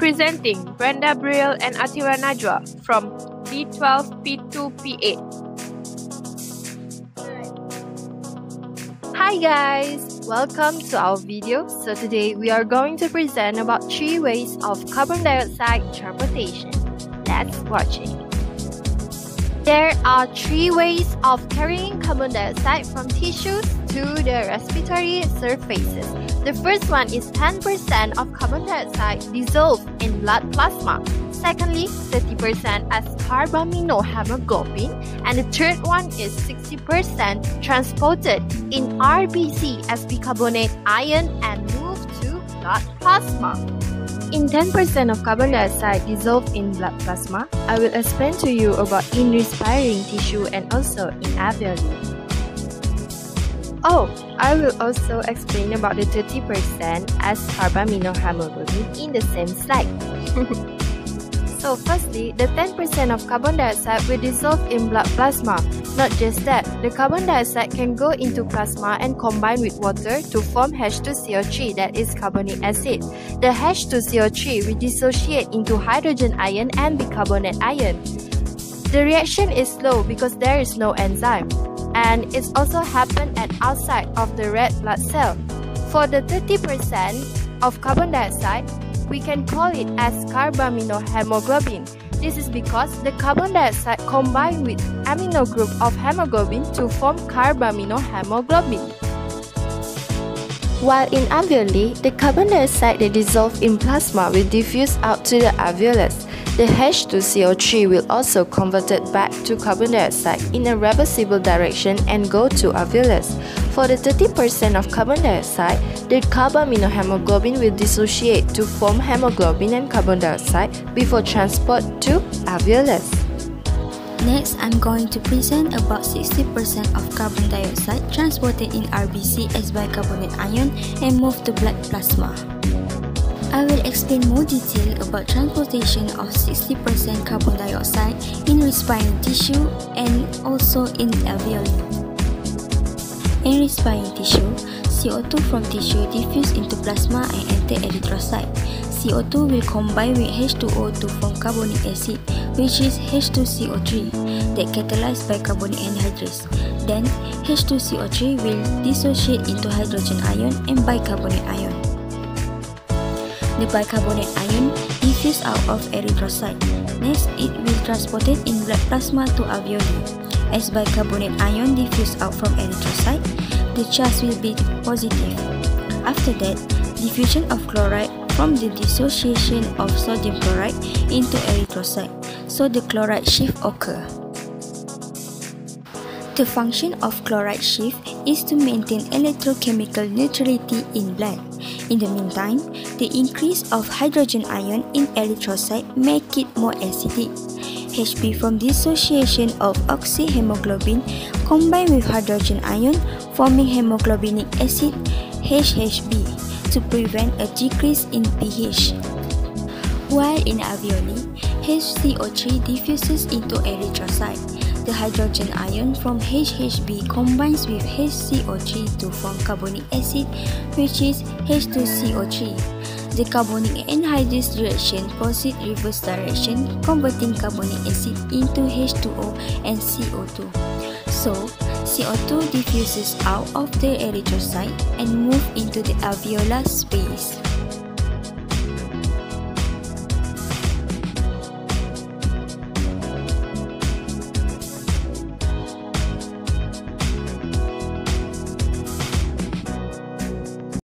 Presenting Brenda Briel and Athirah Najwa from B12P2P8. Hi guys! Welcome to our video. So today we are going to present about three ways of carbon dioxide transportation. Let's watch it. There are three ways of carrying carbon dioxide from tissues to the respiratory surfaces. The first one is 10% of carbon dioxide dissolved in blood plasma. Secondly, 30% as carbaminohemoglobin. And the third one is 60% transported in RBC as bicarbonate ion and moved to blood plasma. In 10% of carbon dioxide dissolved in blood plasma, I will explain to you about in respiring tissue and also in alveoli. Oh, I will also explain about the 30% as carbaminohemoglobin in the same slide. so firstly, the 10% of carbon dioxide will dissolve in blood plasma. Not just that, the carbon dioxide can go into plasma and combine with water to form H2CO3 that is carbonic acid. The H2CO3 will dissociate into hydrogen ion and bicarbonate ion. The reaction is slow because there is no enzyme and it also happens at outside of the red blood cell. For the 30% of carbon dioxide, we can call it as carbaminohemoglobin. This is because the carbon dioxide combined with amino group of hemoglobin to form carbaminohemoglobin. While in alveoli, the carbon dioxide that dissolves in plasma will diffuse out to the alveolus. The H2CO3 will also convert it back to carbon dioxide in a reversible direction and go to alveolus. For the 30% of carbon dioxide, the carbaminohemoglobin will dissociate to form hemoglobin and carbon dioxide before transport to alveolus. Next, I'm going to present about 60% of carbon dioxide transported in RBC as bicarbonate ion and moved to blood plasma. I will explain more detail about transportation of 60% carbon dioxide in respiring tissue and also in alveoli. In respiring tissue, CO2 from tissue diffuse into plasma and enter erythrocyte. CO2 will combine with H2O to form carbonic acid, which is H2CO3, that catalyzed bicarbonate anhydrase. Then, H2CO3 will dissociate into hydrogen ion and bicarbonate ion the bicarbonate ion diffuse out of erythrocyte. Next, it will transported in blood plasma to alveoli. As bicarbonate ion diffuse out from erythrocyte, the charge will be positive. After that, diffusion of chloride from the dissociation of sodium chloride into erythrocyte, so the chloride shift occur. The function of chloride shift is to maintain electrochemical neutrality in blood. In the meantime, the increase of hydrogen ion in erythrocyte make it more acidic. Hb from dissociation of oxyhemoglobin combined with hydrogen ion forming hemoglobinic acid HHB to prevent a decrease in pH. While in alveoli, HCO3 diffuses into erythrocyte the hydrogen ion from HHB combines with HCO3 to form carbonic acid, which is H2CO3. The carbonic anhydrase reaction proceeds reverse direction, converting carbonic acid into H2O and CO2. So, CO2 diffuses out of the erythrocyte and moves into the alveolar space.